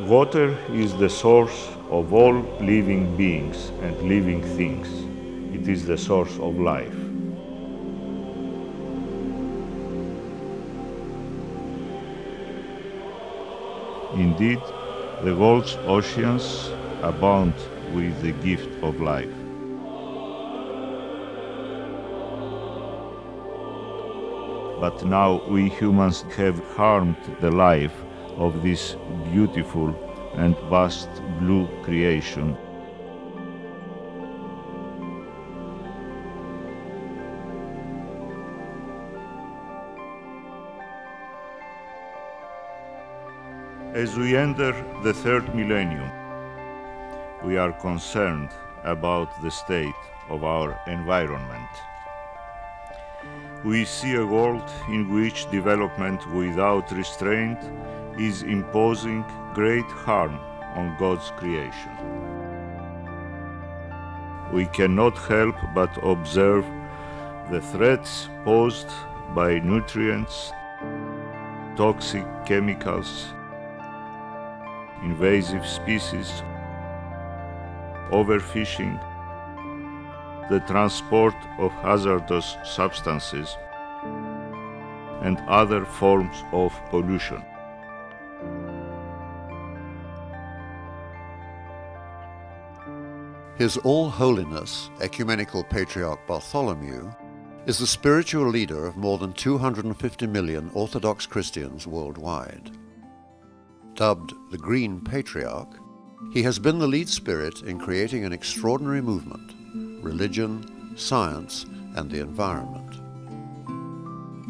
Water is the source of all living beings and living things. It is the source of life. Indeed, the world's oceans abound with the gift of life. But now we humans have harmed the life of this beautiful and vast blue creation. As we enter the third millennium, we are concerned about the state of our environment. We see a world in which development without restraint is imposing great harm on God's creation. We cannot help but observe the threats posed by nutrients, toxic chemicals, invasive species, overfishing, the transport of hazardous substances, and other forms of pollution. His All Holiness Ecumenical Patriarch Bartholomew is the spiritual leader of more than 250 million Orthodox Christians worldwide. Dubbed the Green Patriarch, he has been the lead spirit in creating an extraordinary movement religion, science, and the environment.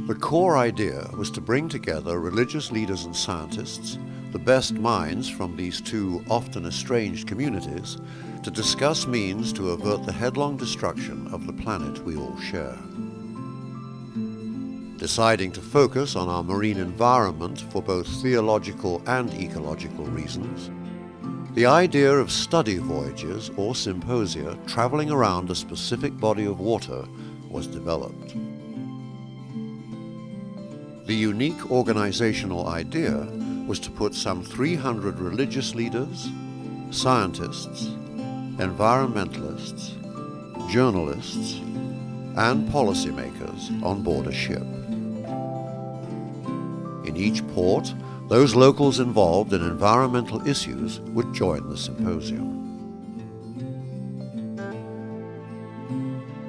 The core idea was to bring together religious leaders and scientists, the best minds from these two often estranged communities, to discuss means to avert the headlong destruction of the planet we all share. Deciding to focus on our marine environment for both theological and ecological reasons, the idea of study voyages or symposia traveling around a specific body of water was developed. The unique organizational idea was to put some 300 religious leaders, scientists, environmentalists, journalists, and policymakers on board a ship. In each port, those locals involved in environmental issues would join the symposium.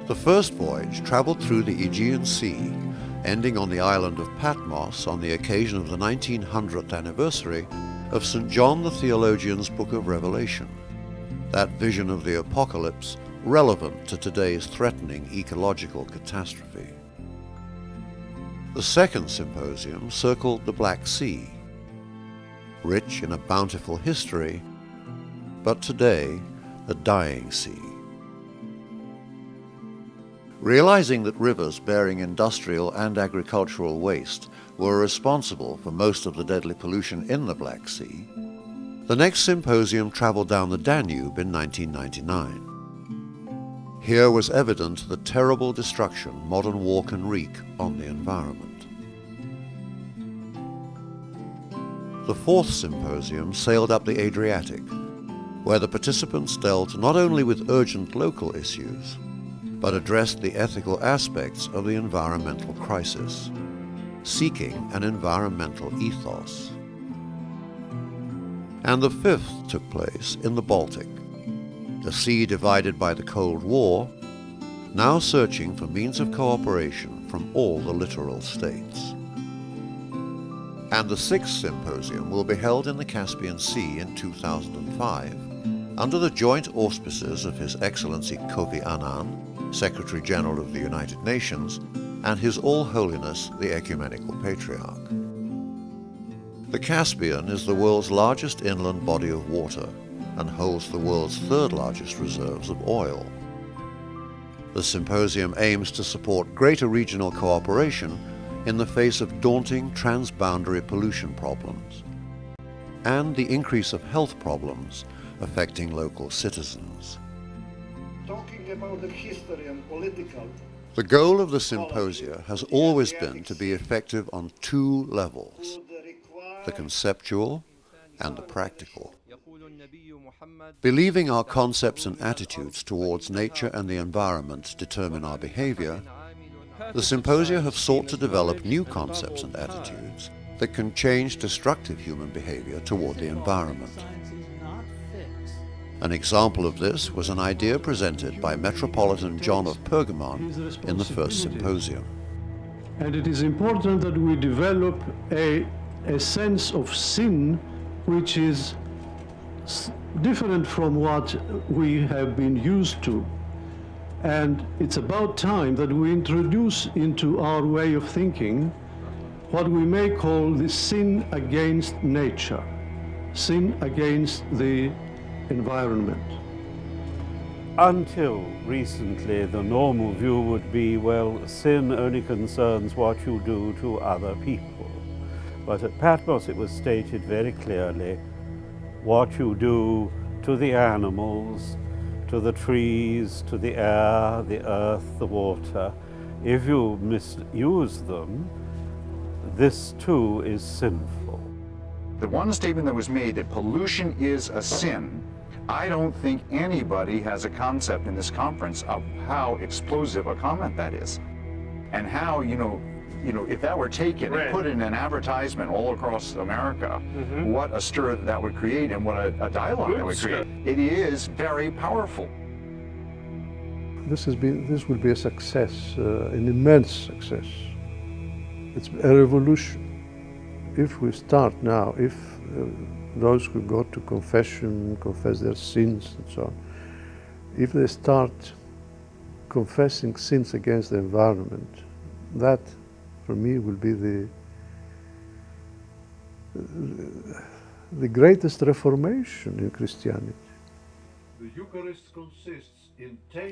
The first voyage traveled through the Aegean Sea, ending on the island of Patmos on the occasion of the 1900th anniversary of St. John the Theologian's Book of Revelation, that vision of the apocalypse relevant to today's threatening ecological catastrophe. The second symposium circled the Black Sea, rich in a bountiful history, but today a dying sea. Realizing that rivers bearing industrial and agricultural waste were responsible for most of the deadly pollution in the Black Sea, the next symposium traveled down the Danube in 1999. Here was evident the terrible destruction modern war can wreak on the environment. The fourth symposium sailed up the Adriatic, where the participants dealt not only with urgent local issues, but addressed the ethical aspects of the environmental crisis, seeking an environmental ethos. And the fifth took place in the Baltic, the sea divided by the Cold War, now searching for means of cooperation from all the littoral states and the sixth symposium will be held in the Caspian Sea in 2005 under the joint auspices of His Excellency Kofi Annan, Secretary General of the United Nations, and His All Holiness the Ecumenical Patriarch. The Caspian is the world's largest inland body of water and holds the world's third largest reserves of oil. The symposium aims to support greater regional cooperation in the face of daunting transboundary pollution problems and the increase of health problems affecting local citizens. Talking about the history and political The goal of the symposia has always been to be effective on two levels, the conceptual and the practical. Believing our concepts and attitudes towards nature and the environment determine our behavior, the symposia have sought to develop new concepts and attitudes that can change destructive human behavior toward the environment. An example of this was an idea presented by Metropolitan John of Pergamon in the first symposium. And it is important that we develop a, a sense of sin which is different from what we have been used to. And it's about time that we introduce into our way of thinking what we may call the sin against nature, sin against the environment. Until recently, the normal view would be, well, sin only concerns what you do to other people. But at Patmos it was stated very clearly what you do to the animals, to the trees, to the air, the earth, the water. If you misuse them, this too is sinful. The one statement that was made that pollution is a sin, I don't think anybody has a concept in this conference of how explosive a comment that is. And how, you know, you know, if that were taken right. and put in an advertisement all across America, mm-hmm. what a stir that would create and what a, a dialogue Good that would stir. create. It is very powerful. This has been, this will be a success, uh, an immense success. It's a revolution. If we start now, if uh, those who go to confession, confess their sins and so on, if they start confessing sins against the environment, that for me will be the the greatest reformation in Christianity.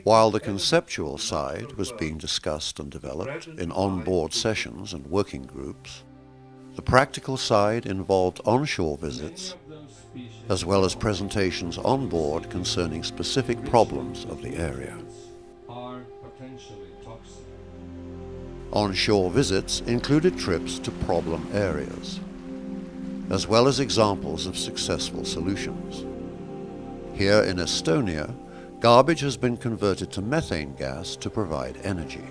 While the conceptual side was being discussed and developed in on-board sessions and working groups, the practical side involved onshore visits as well as presentations on board concerning specific problems of the area. Onshore visits included trips to problem areas, as well as examples of successful solutions. Here in Estonia, garbage has been converted to methane gas to provide energy.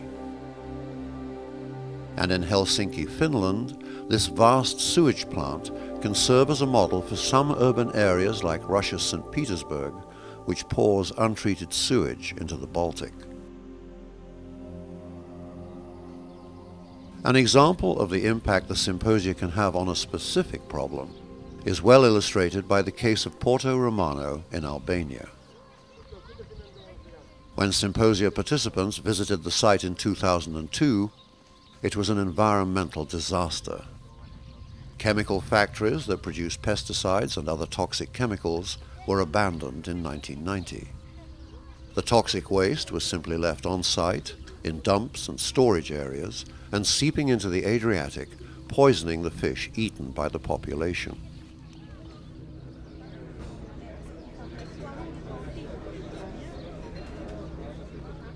And in Helsinki, Finland, this vast sewage plant can serve as a model for some urban areas like Russia's St. Petersburg, which pours untreated sewage into the Baltic. An example of the impact the symposia can have on a specific problem is well illustrated by the case of Porto Romano in Albania. When symposia participants visited the site in 2002, it was an environmental disaster. Chemical factories that produced pesticides and other toxic chemicals were abandoned in 1990. The toxic waste was simply left on site, in dumps and storage areas, and seeping into the Adriatic, poisoning the fish eaten by the population.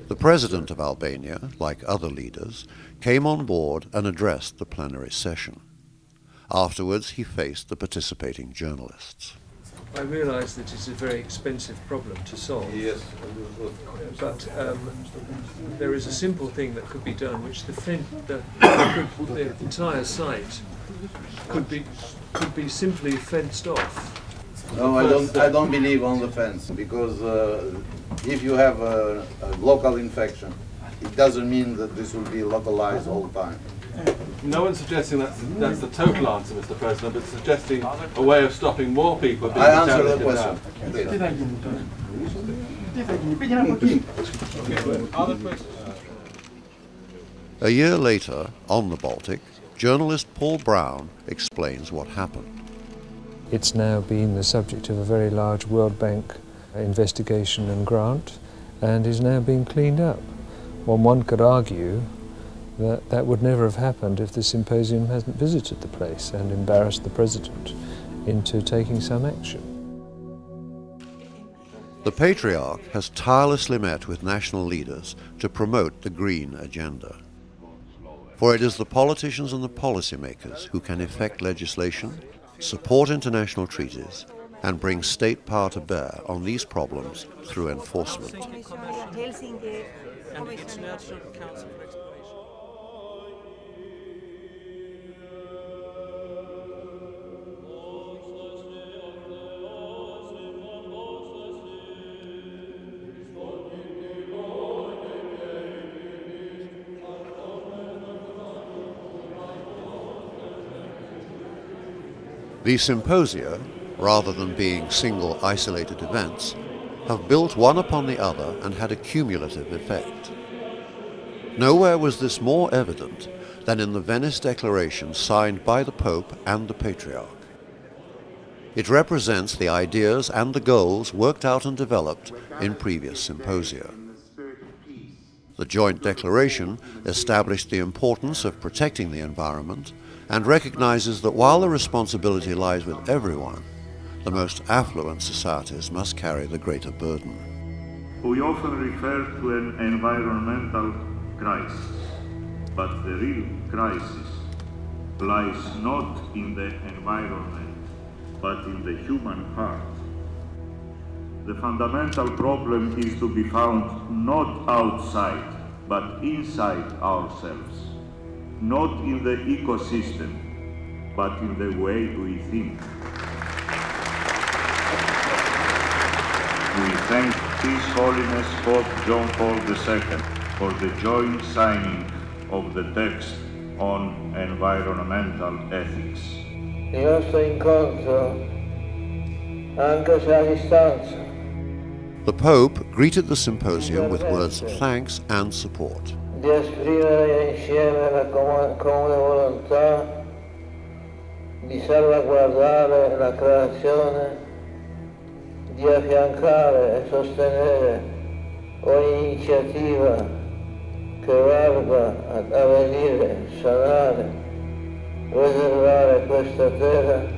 The president of Albania, like other leaders, came on board and addressed the plenary session. Afterwards, he faced the participating journalists. I realise that it's a very expensive problem to solve. Yes. But um, there is a simple thing that could be done, which the, fin- the, the entire site could be could be simply fenced off. No, I don't. I don't believe on the fence because uh, if you have a, a local infection, it doesn't mean that this will be localized all the time. No one's suggesting that's, that's the total answer, Mr. President, but suggesting a way of stopping more people being I answer the question. A year later, on the Baltic, journalist Paul Brown explains what happened. It's now been the subject of a very large World Bank investigation and grant and is now being cleaned up. Well, one could argue that that would never have happened if the symposium hadn't visited the place and embarrassed the president into taking some action. The Patriarch has tirelessly met with national leaders to promote the green agenda. For it is the politicians and the policymakers who can effect legislation support international treaties, and bring state power to bear on these problems through enforcement. These symposia, rather than being single isolated events, have built one upon the other and had a cumulative effect. Nowhere was this more evident than in the Venice Declaration signed by the Pope and the Patriarch. It represents the ideas and the goals worked out and developed in previous symposia. The joint declaration established the importance of protecting the environment and recognizes that while the responsibility lies with everyone, the most affluent societies must carry the greater burden. We often refer to an environmental crisis, but the real crisis lies not in the environment, but in the human heart. The fundamental problem is to be found not outside, but inside ourselves not in the ecosystem, but in the way we think. We thank His Holiness Pope John Paul II for the joint signing of the text on environmental ethics. Il nostro incontro, anche se a distanza, the Pope greeted the symposium with words of thanks and support. Di esprimere insieme la comune volontà di salvaguardare la creazione, di affiancare e sostenere ogni iniziativa che valga ad avvenire, sanare, preservare questa terra.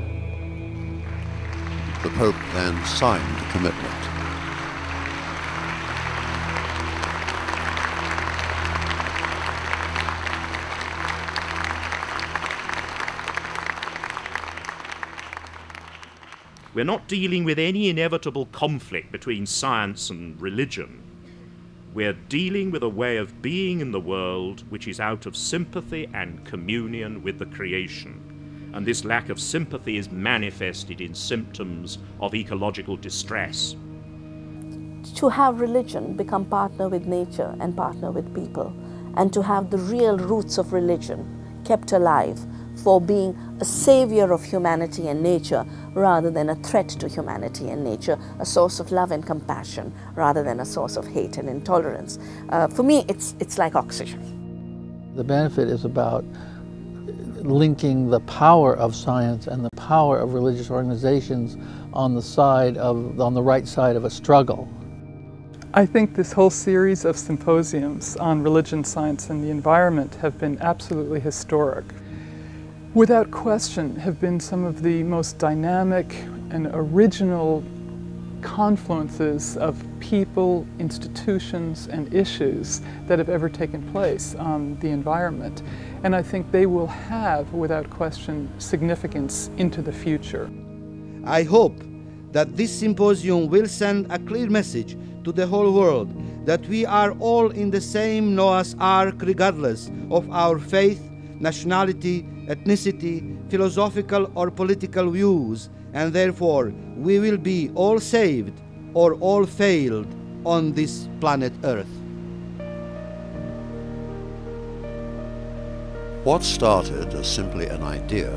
The Pope then signed the commitment. We're not dealing with any inevitable conflict between science and religion. We're dealing with a way of being in the world which is out of sympathy and communion with the creation. And this lack of sympathy is manifested in symptoms of ecological distress. To have religion become partner with nature and partner with people, and to have the real roots of religion kept alive for being a savior of humanity and nature rather than a threat to humanity and nature, a source of love and compassion rather than a source of hate and intolerance. Uh, for me, it's, it's like oxygen. The benefit is about linking the power of science and the power of religious organizations on the side of, on the right side of a struggle. I think this whole series of symposiums on religion, science, and the environment have been absolutely historic without question, have been some of the most dynamic and original confluences of people, institutions, and issues that have ever taken place on the environment. And I think they will have, without question, significance into the future. I hope that this symposium will send a clear message to the whole world that we are all in the same Noah's Ark regardless of our faith, nationality, ethnicity, philosophical or political views, and therefore we will be all saved or all failed on this planet Earth. What started as simply an idea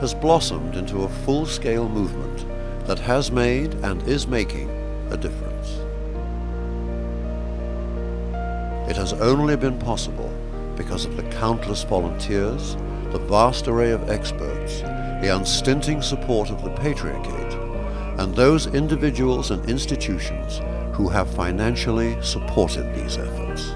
has blossomed into a full-scale movement that has made and is making a difference. It has only been possible because of the countless volunteers, the vast array of experts, the unstinting support of the Patriarchate, and those individuals and institutions who have financially supported these efforts.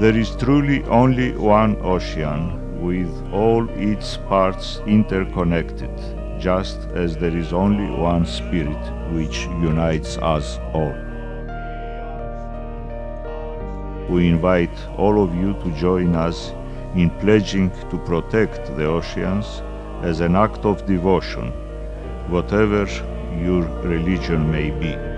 There is truly only one ocean with all its parts interconnected, just as there is only one spirit which unites us all. We invite all of you to join us in pledging to protect the oceans as an act of devotion, whatever your religion may be.